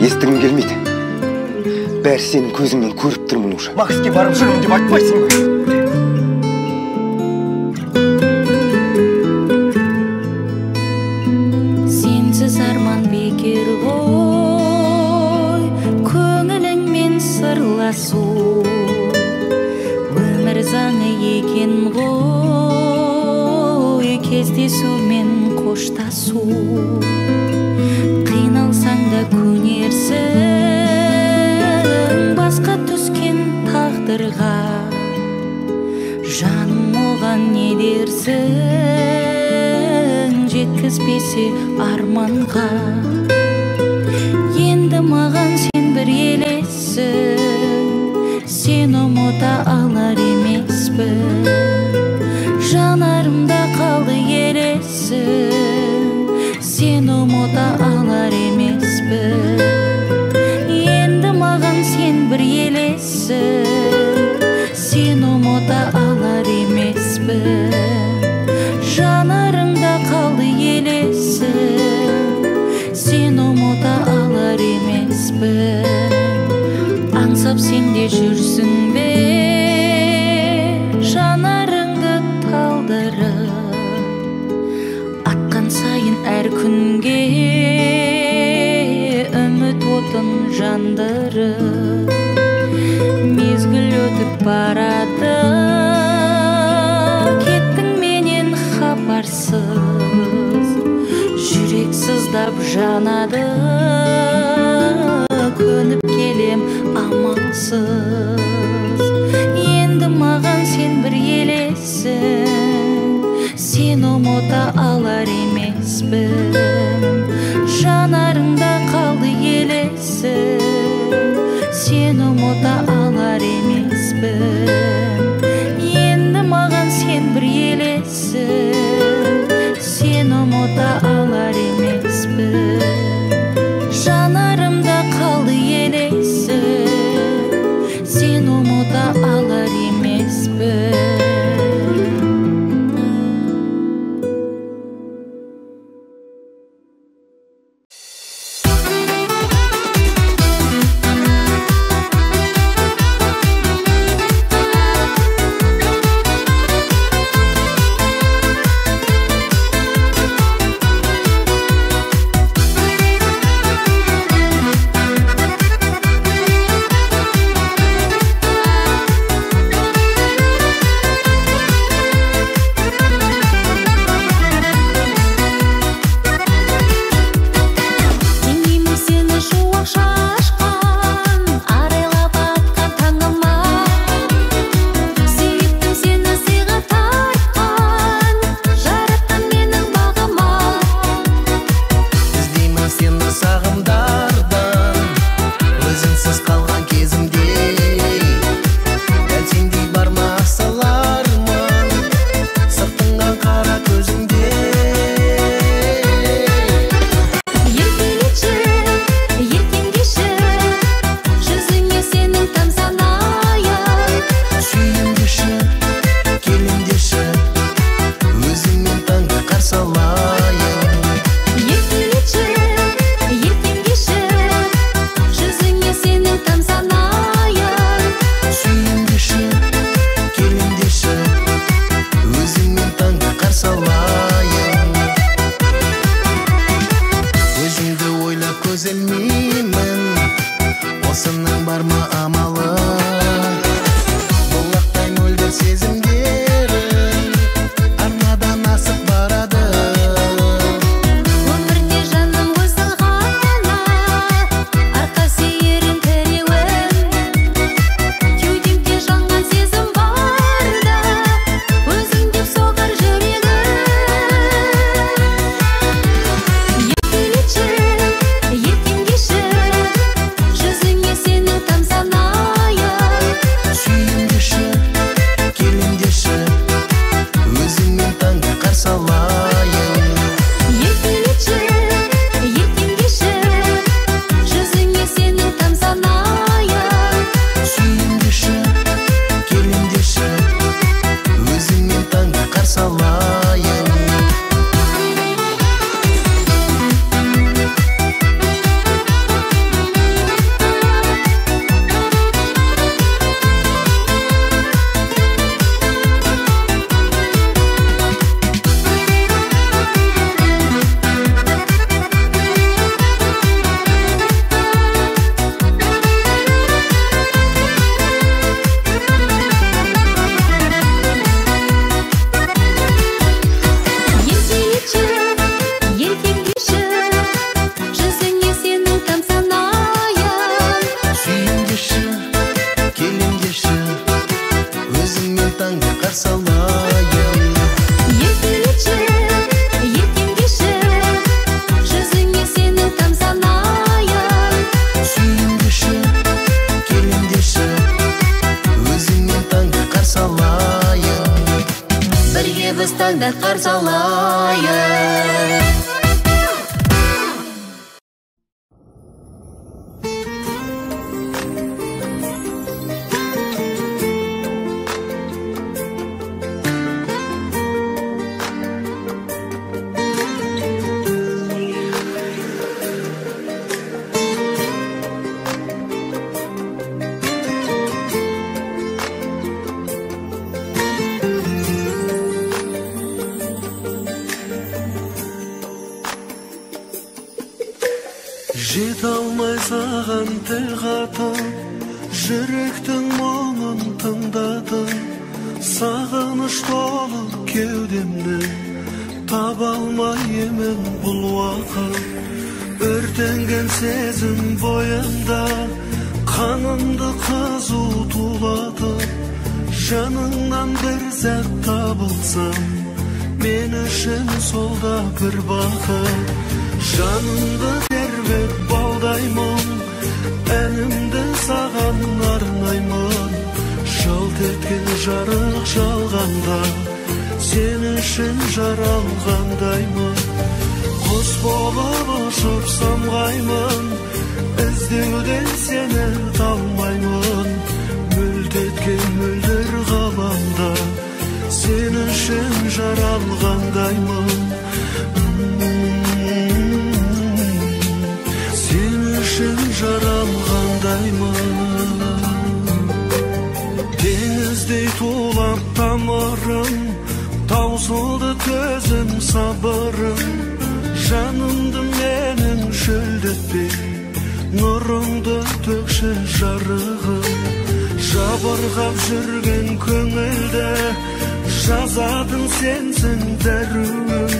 естігім келмейді. Бәрі сенің көзіңнен көріп тұрмын уже. Макске барып жүрмін деп айтпайсың ғой қандаймын сен үшін жаралғандаймын теңіздей тулап тамырым таусылды төзім сабырым жанымды менің шөлдетпе нұрыңды төкші жарығым жабырғап жүрген көңілді жазатын сенсің дәруім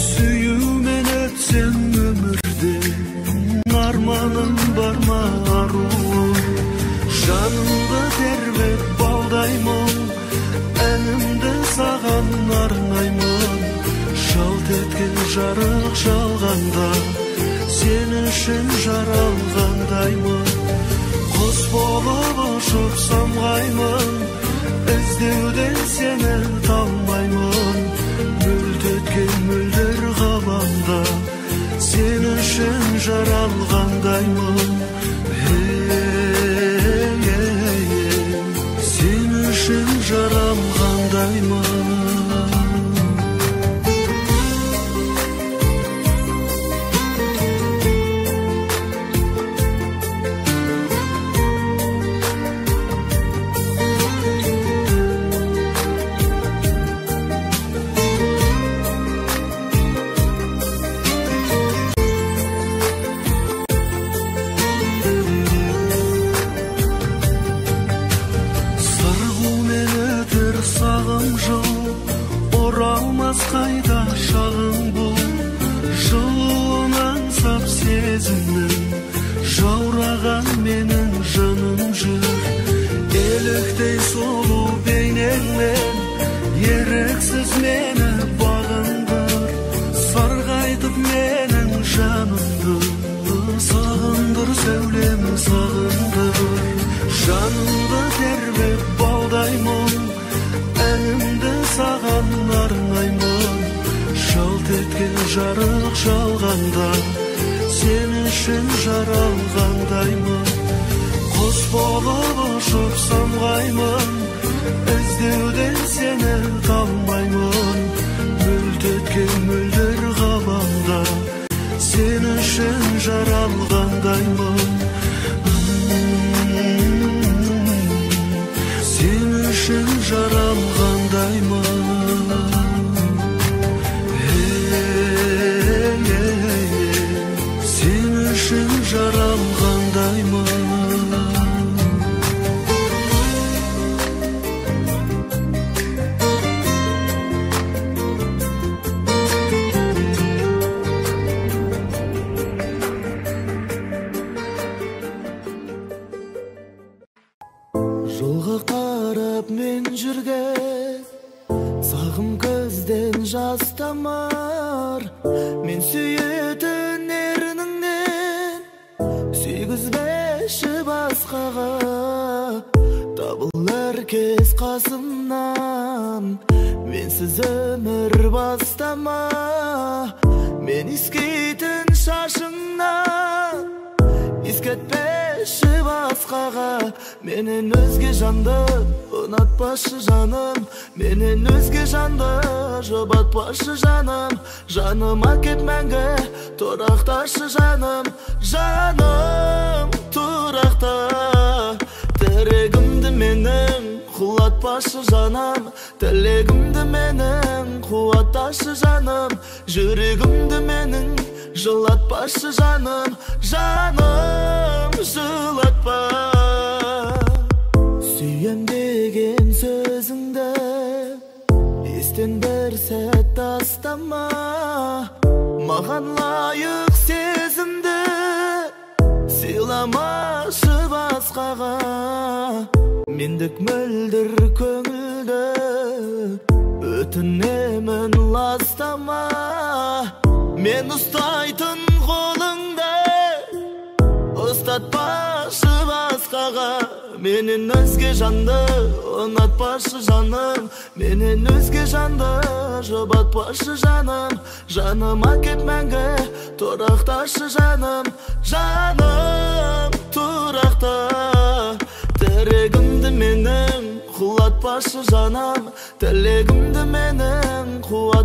сүюмен өтсем өмірде арманым бар ма аруым жанымды тербеп балдаймын әнімді саған арнаймын жалт еткен жарық жалғанда сен үшін жаралғандаймын құс болып ұшып самғаймын іздеуден сені талмаймын мөлдеткен мөлдір ғаламда сен үшін жаралғандаймын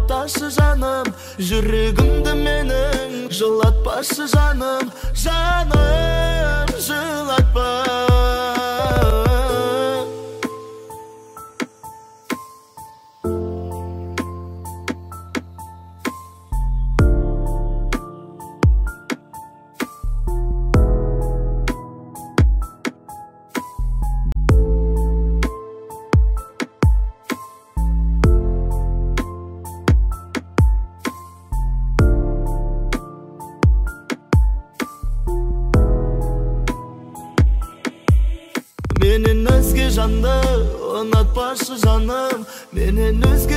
жылатпашы жаным жүрегімді менің жылатпашы жаным жаным жылатпа.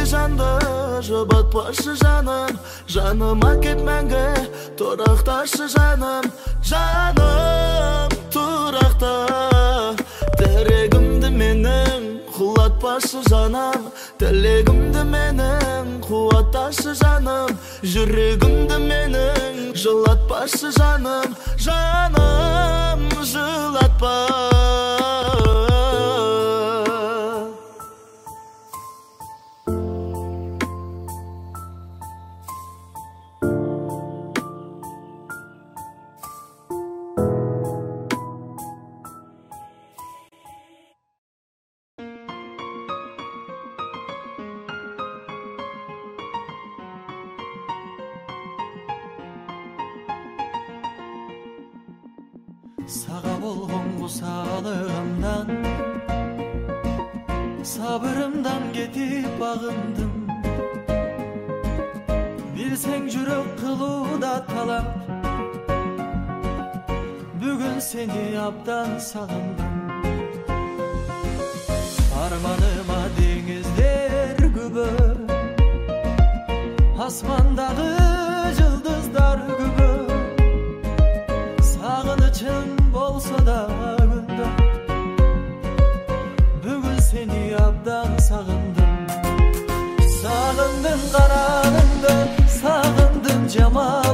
жанды жұбатпашы жаным. Жаныма кет мәңгі тұрақташы жаным. Жаным тұрақта. Тірегімді менің құлатпашы жаным. Тілегімді менің қуатташы жаным. Жүрегімді менің жылатпашы жаным. Жаным жылатпа. Seni aptal sandım Armanıma denizler gibi Asmandaki yıldızlar gibi Sağınıçın bolsa da gündüm Bugün seni aptal sandım Sağındım karanımdan Sağındım cemal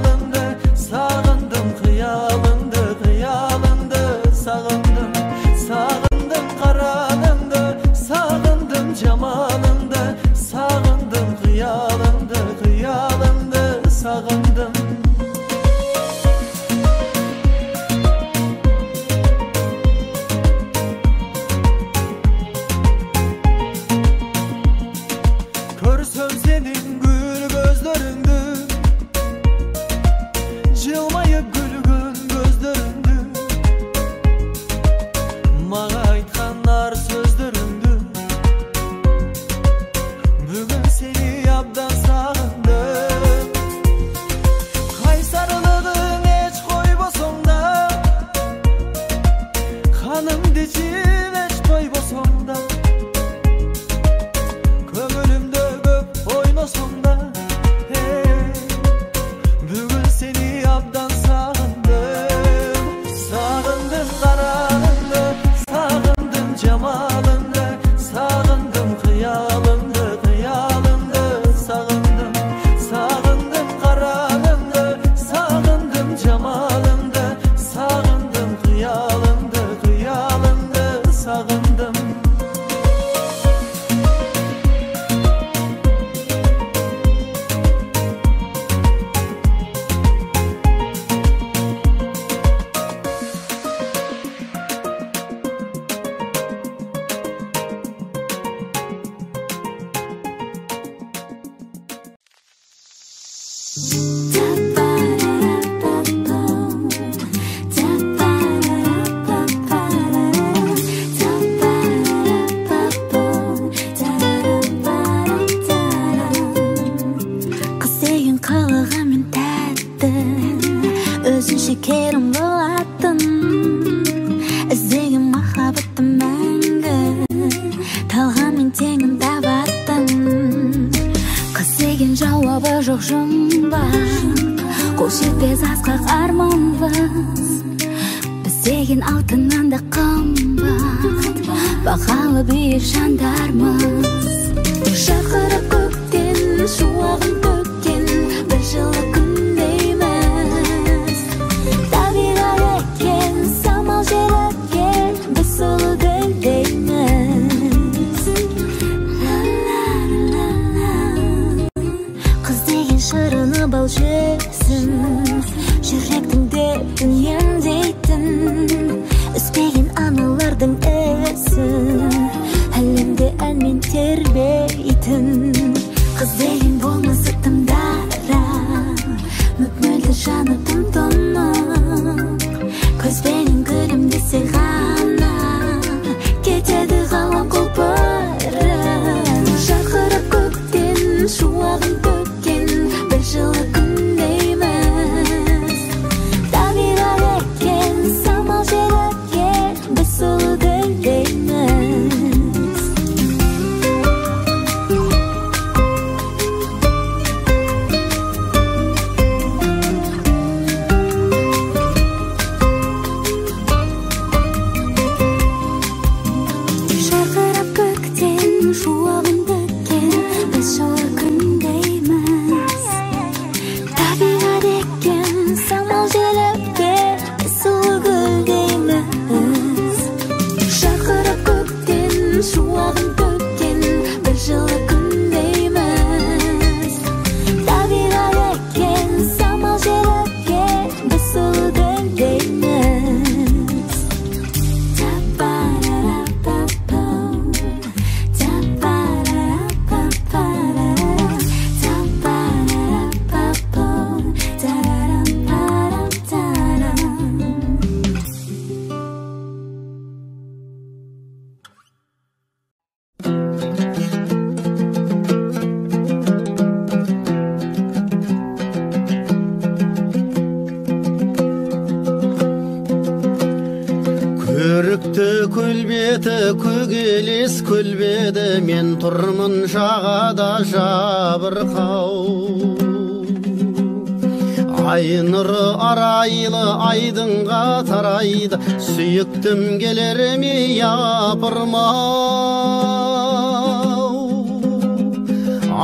япырмау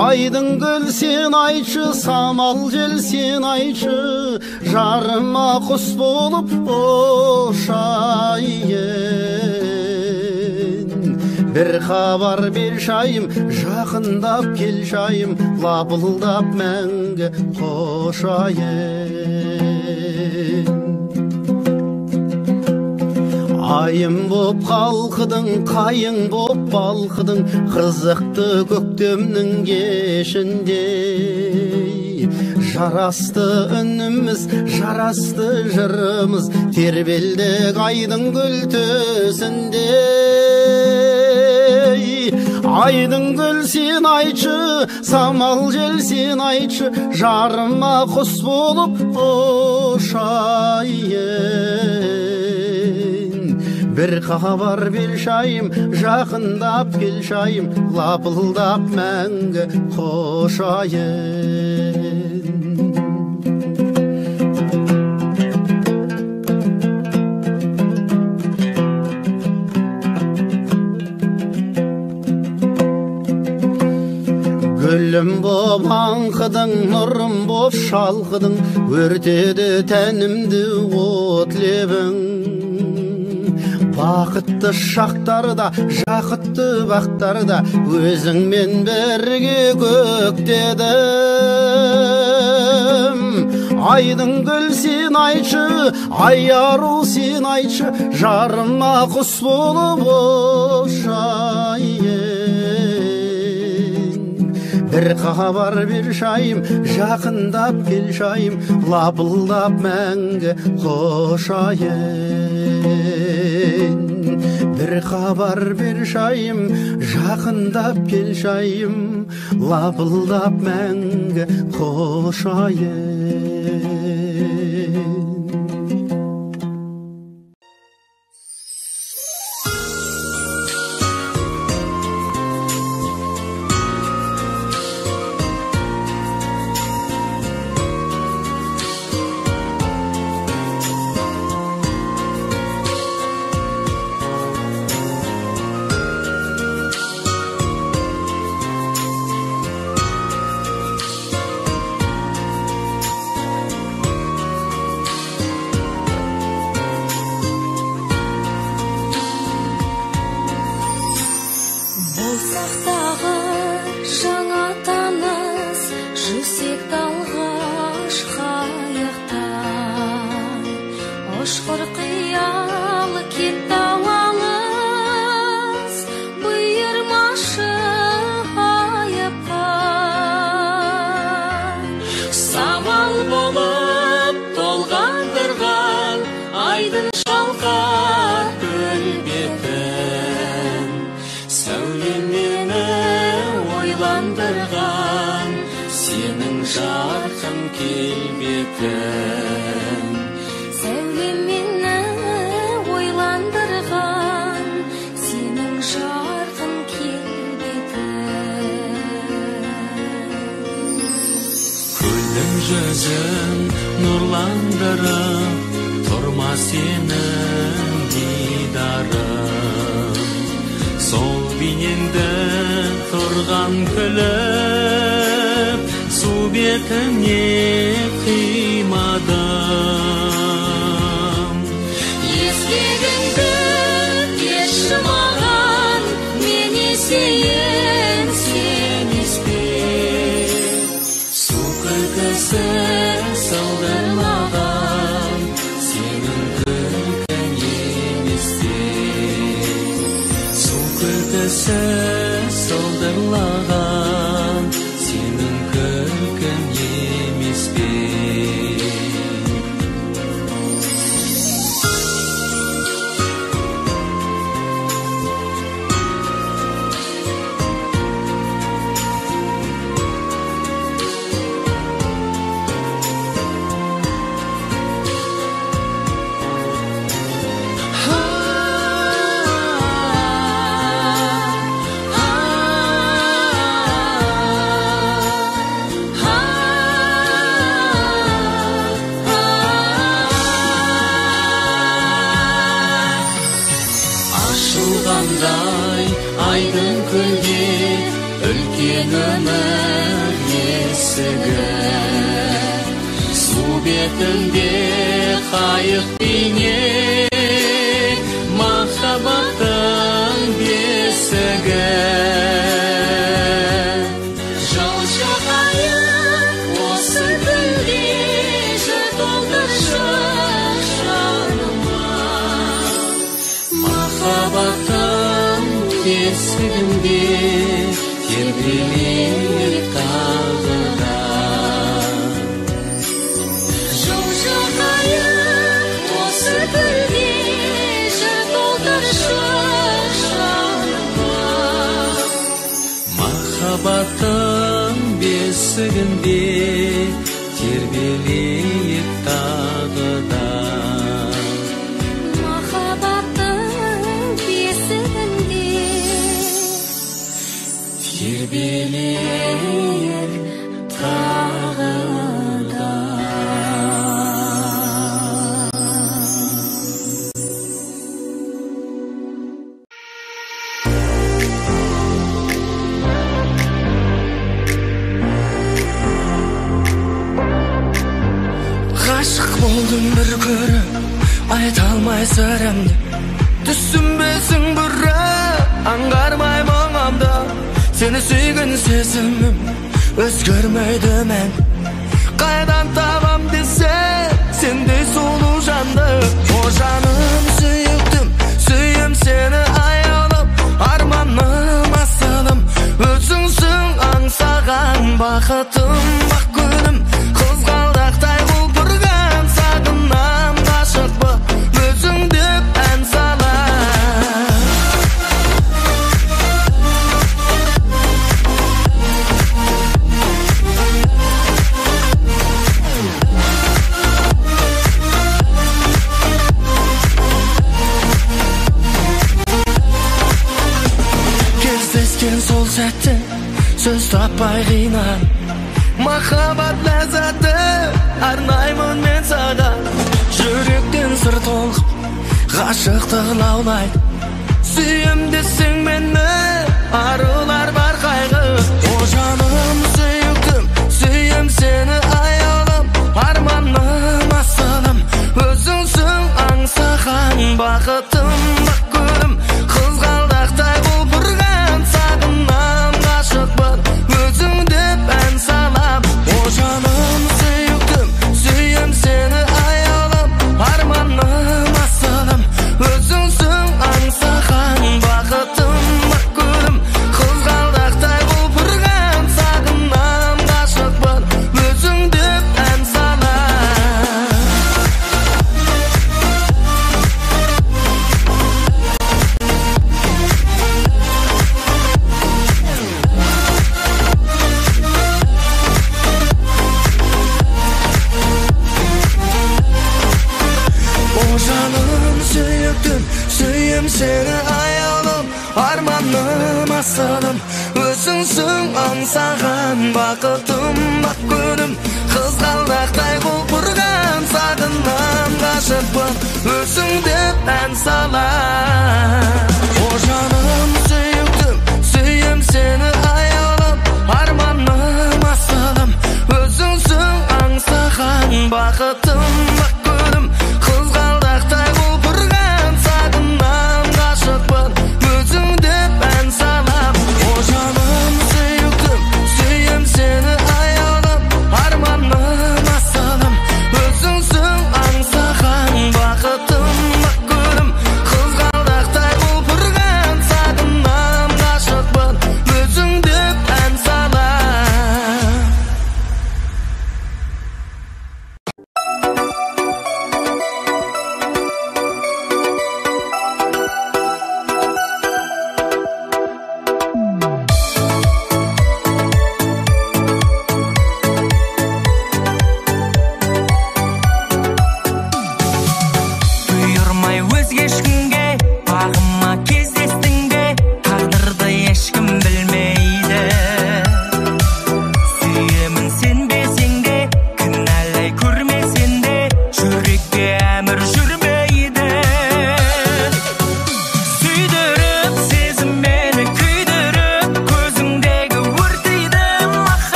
айдың гүл сен айтшы самал жел сен айтшы жарыма құс болып ұшайын бір хабар бер шайым жақындап кел шайым лапылдап мәңгі қошайын. Айым боп қалқыдың қайың боп балқыдың қызықты көктемнің кешінде. Жарасты үніміз жарасты жырымыз тербелдік айдың гүл төсінде. Айдың гүл сен айтшы самал жел сен айтшы жарыма құс болып ұшайын бір хабар бер шайым жақындап кел шайым лапылдап мәңгі қошайын гүлім боп аңқыдың нұрым боп шалқыдың өртеді тәнімді от лебің бақытты шақтарда жақытты бақтарда өзіңмен бірге көктедім. Айдың гүл сен айтшы ай ару сен айтшы жарыма құс болып ұшайын хабар бер шайым жақындап кел шайым лапылдап мәңгі қошайын. Бір хабар бер шайым жақындап кел шайым лапылдап мәңгі қошайын. ұшқыр қиял кетті алыс бұйырмашы айыпқа самал болып толғандырған айдын шалқар көл бетін сәулемені ойландырған сенің жарқын келбетің жүзін нұрландырып тұрма сенің дидарың сол бейнеңді тұрған күліп су бетіне қимадым said бесігінде тербелер тағы да жаушы қайық осы күнде жыр толтыршы махаббаттың бесігінде тербелейік тербелейік тағы да ғашық болдым бір көріп айта алмай сырымды түсінбесің бүрі сүйген сезімім өзгермейді мән қайдан табам десең сендей сұлу жанды о жаным сүйіктім сүйем сені аяулым арманым асылым өзіңсің аңсаған бақытым сөз таппай қинал махаббат ләззаты арнаймын мен саған жүректен сыр толқып ғашықтық лаулайды сүйем десең мені арулар бар қайғы о жаным сүйіктім сүйем сені аяулым арманым асылым өзіңсің аңсаған бақытым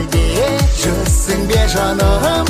елге жүзсің бе жаным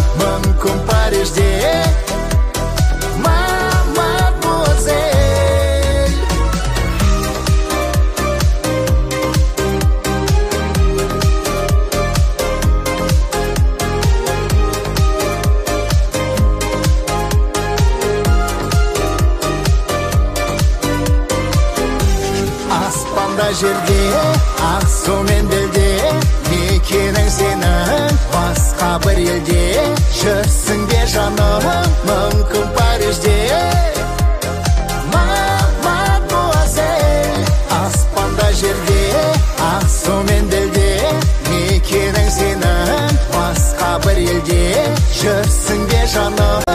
刹那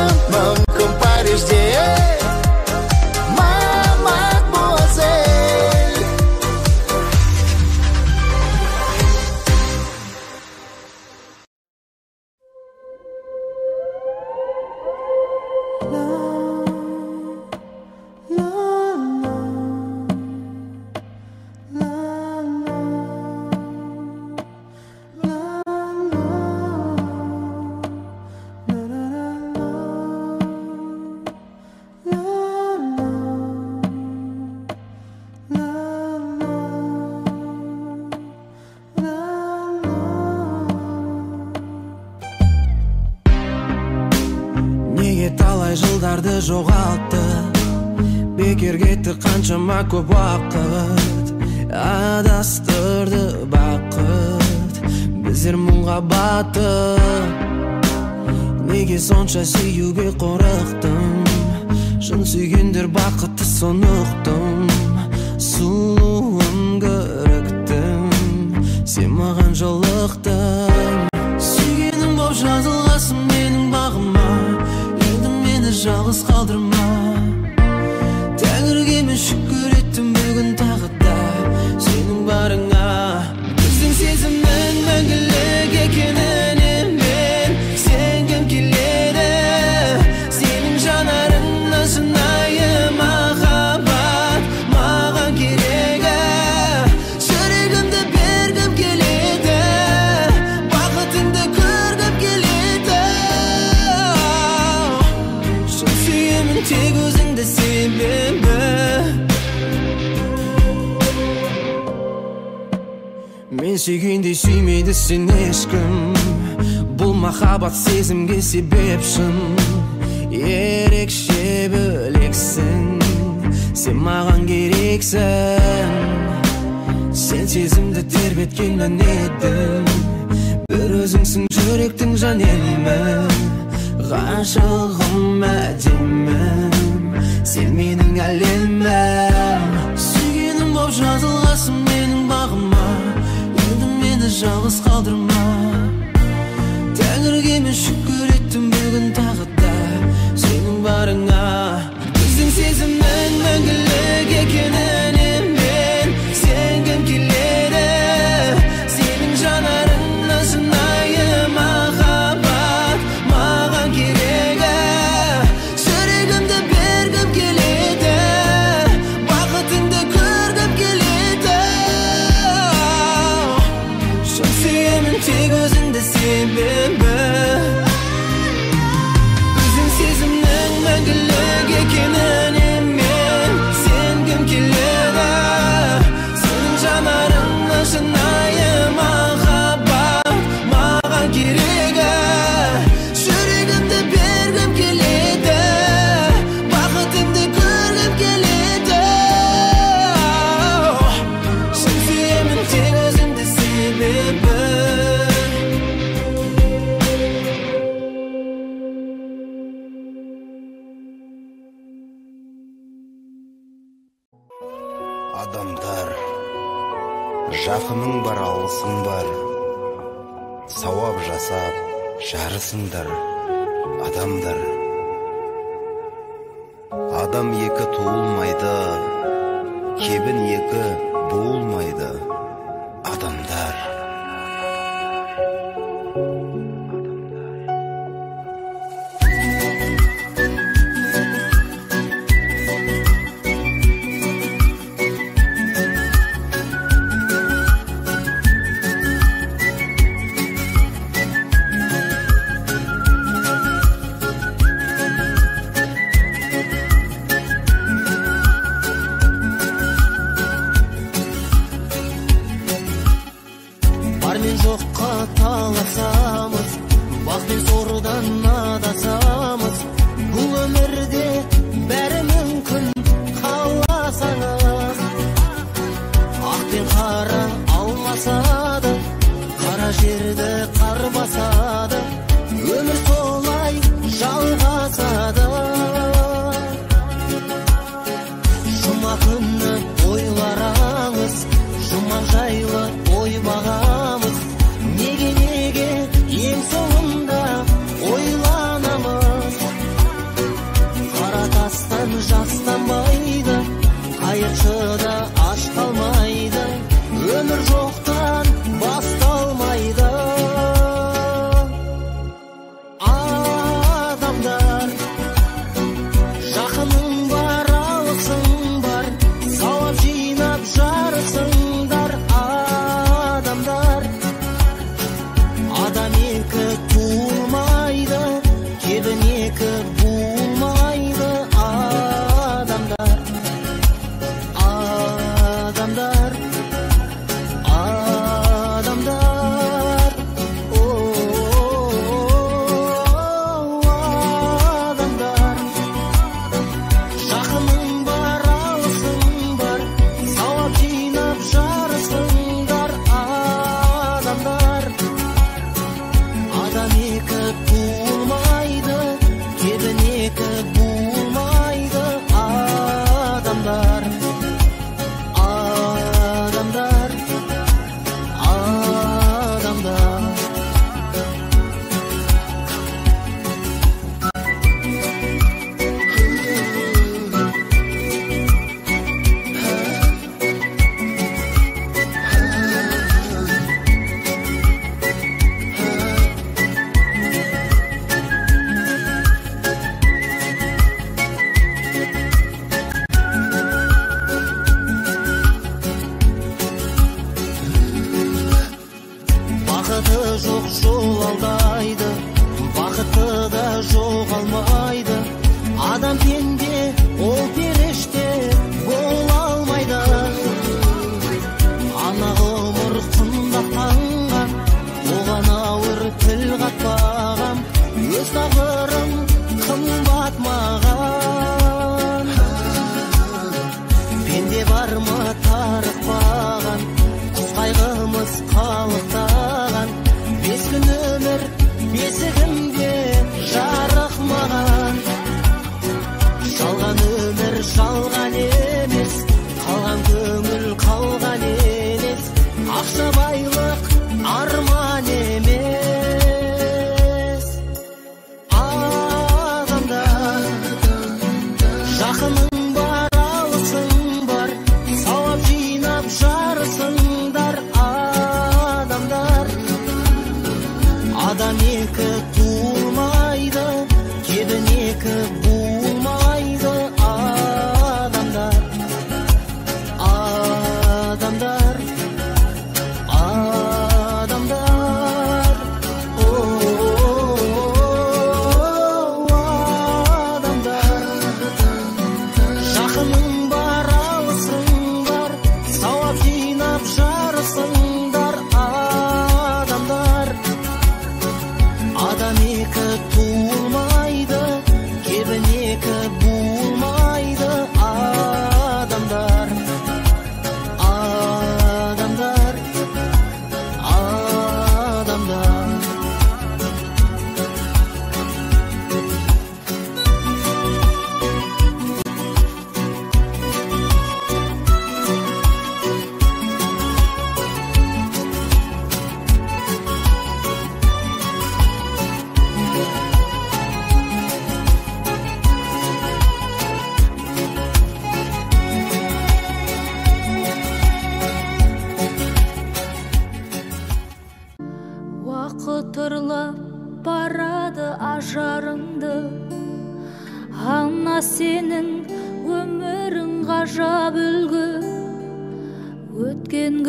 шынайы махаббат маған керегі. Жүрегімді бергім келеді бақытыңды көргім келеді. Шын сүйемін тек өзіңді себебі. Мен сүйгендей сүймейді сені ешкім. Бұл махаббат сезімге себеп ерекше керексің сен маған керексің сен сезімді тербеткен мен едім бір өзіңсің жүректің жан емі ғашығым әдемі сен менің әлемім сүйгенім болып жазыласың менің бағыма енді мені жалғыз қалдырма тәңірге мен шүкір еттім бүгін тағы да сенің барыңа مقلق يكنه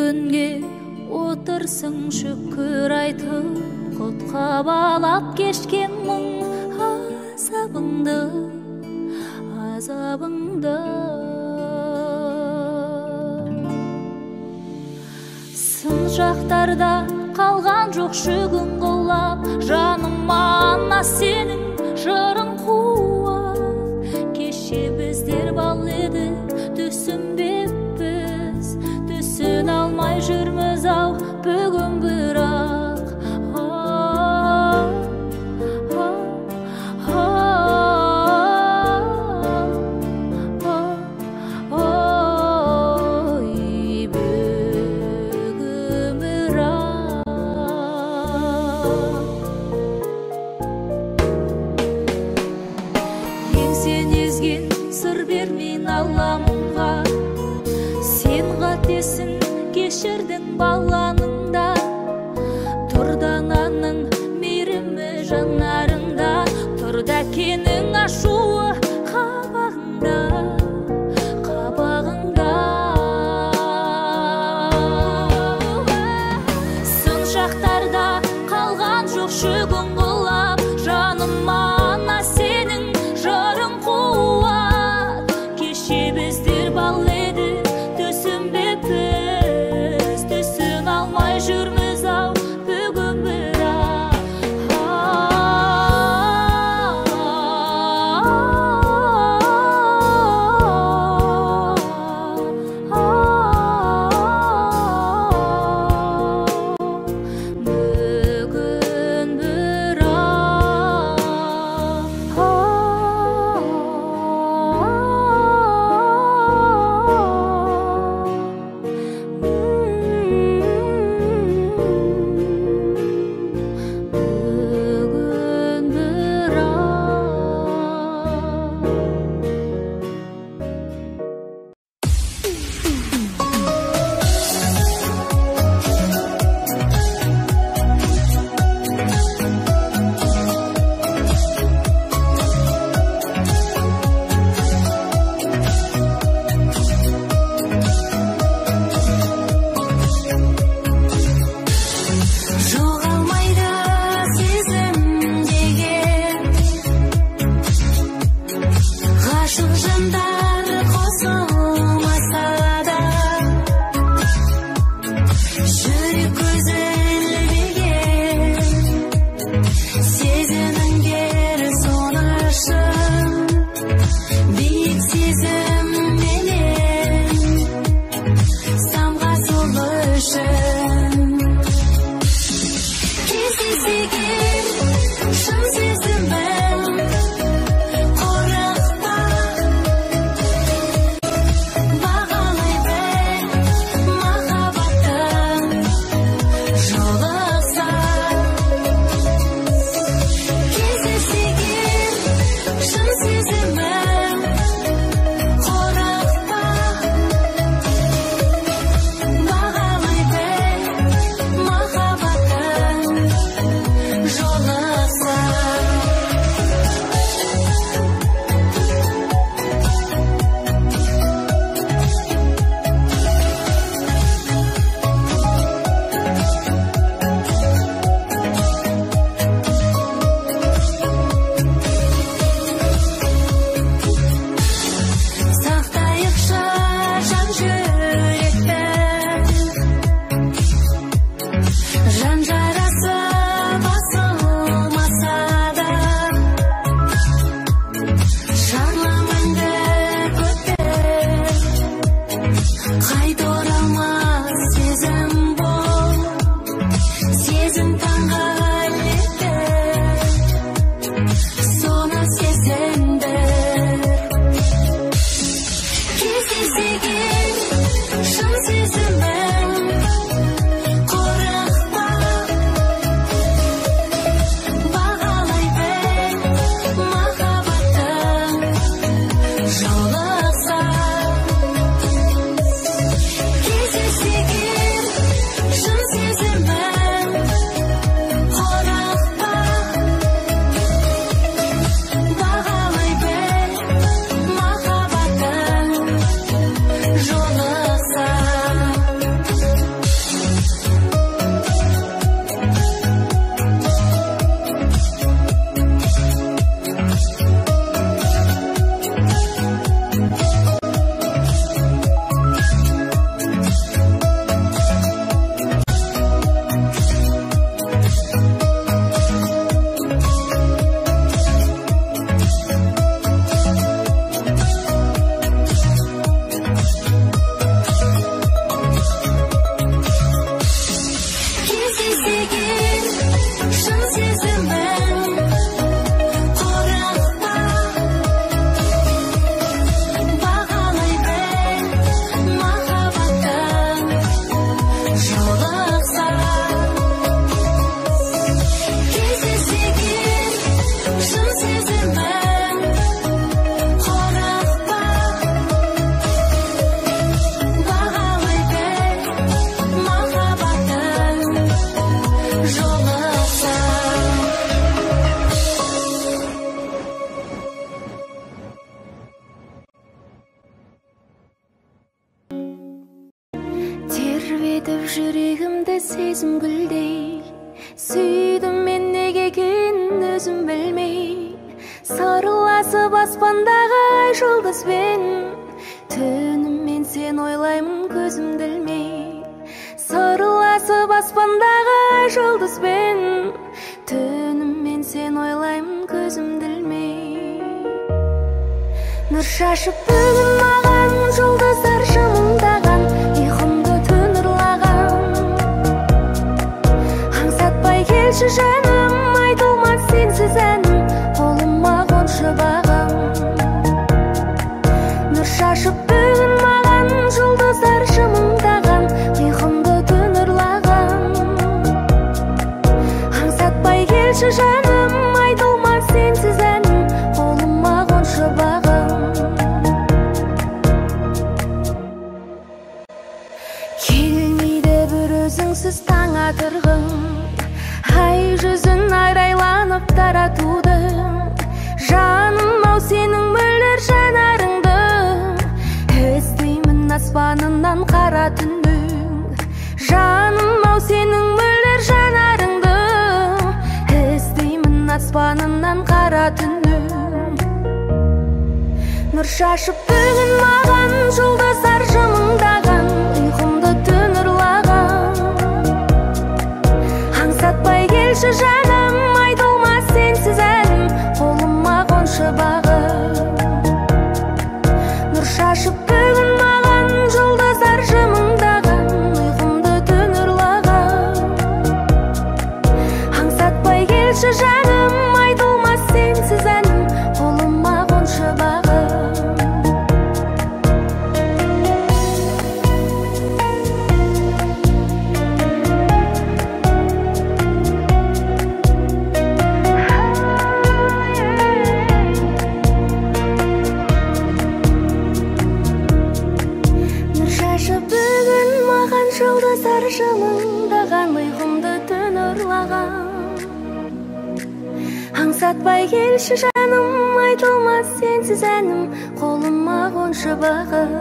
күнге отырсың шүкір айтып құтқа балап кешкен мұң азабыңды азабыңды. Сын жақтарда қалған жоқ шүгін құлап жаныма ана сенің жырың түнім нұр шашып бүгін маған жұлдыздар жымыңдаған ұйқымды түн ұрлаған. Аңсатпай келші жұбығым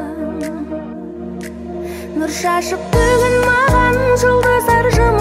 нұр шашып бүгін маған жұлдыздар жым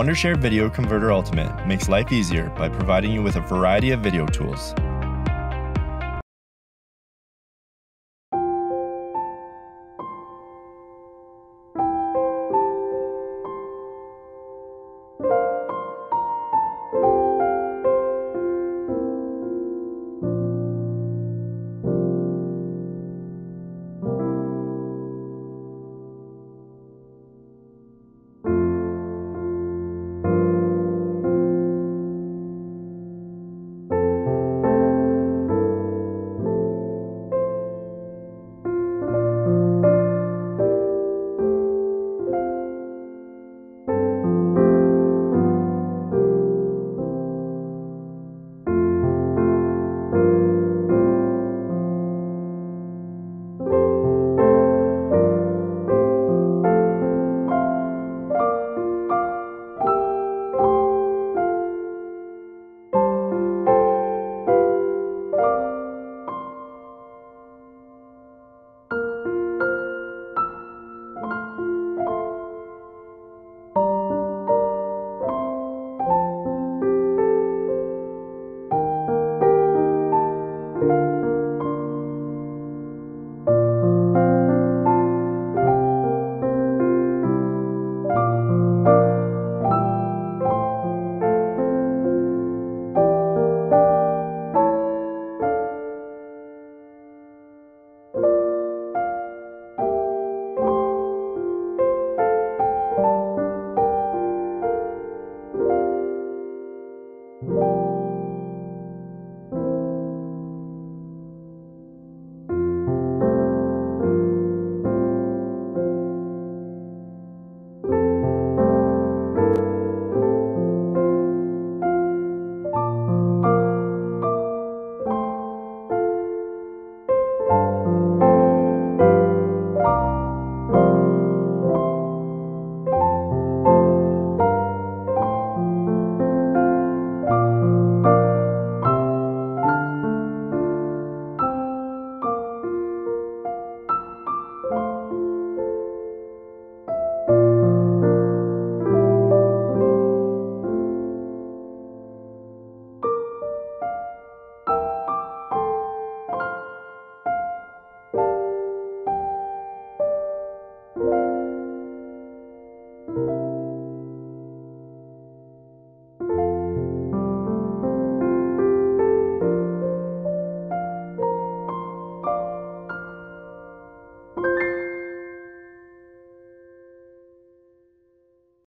Wondershare Video Converter Ultimate makes life easier by providing you with a variety of video tools.